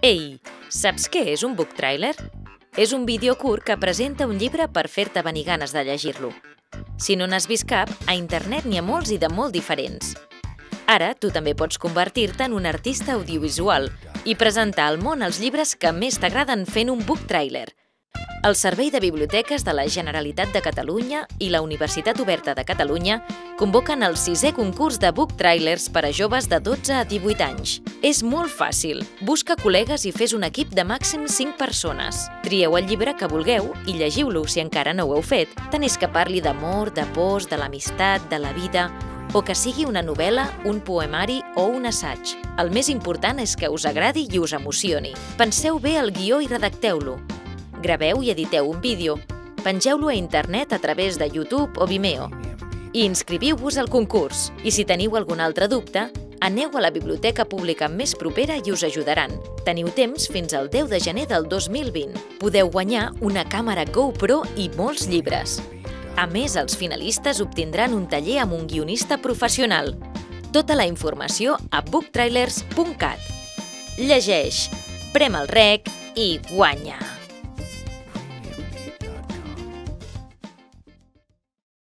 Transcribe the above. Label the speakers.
Speaker 1: Ei, saps què és un book trailer? És un vídeo curt que presenta un llibre per fer-te venir ganes de llegir-lo. Si no n'has vist cap, a internet n'hi ha molts i de molt diferents. Ara, tu també pots convertir-te en un artista audiovisual i presentar al món els llibres que més t'agraden fent un book trailer – el Servei de Biblioteques de la Generalitat de Catalunya i la Universitat Oberta de Catalunya convoquen el sisè concurs de book trailers per a joves de 12 a 18 anys. És molt fàcil. Busca col·legues i fes un equip de màxim 5 persones. Trieu el llibre que vulgueu i llegiu-lo si encara no ho heu fet. Tant és que parli d'amor, de pors, de l'amistat, de la vida o que sigui una novel·la, un poemari o un assaig. El més important és que us agradi i us emocioni. Penseu bé el guió i redacteu-lo. Graveu i editeu un vídeo. Pengeu-lo a internet a través de YouTube o Vimeo. I inscriviu-vos al concurs. I si teniu algun altre dubte, aneu a la biblioteca pública més propera i us ajudaran. Teniu temps fins al 10 de gener del 2020. Podeu guanyar una càmera GoPro i molts llibres. A més, els finalistes obtindran un taller amb un guionista professional. Tota la informació a booktrailers.cat. Llegeix, prem el rec i guanya!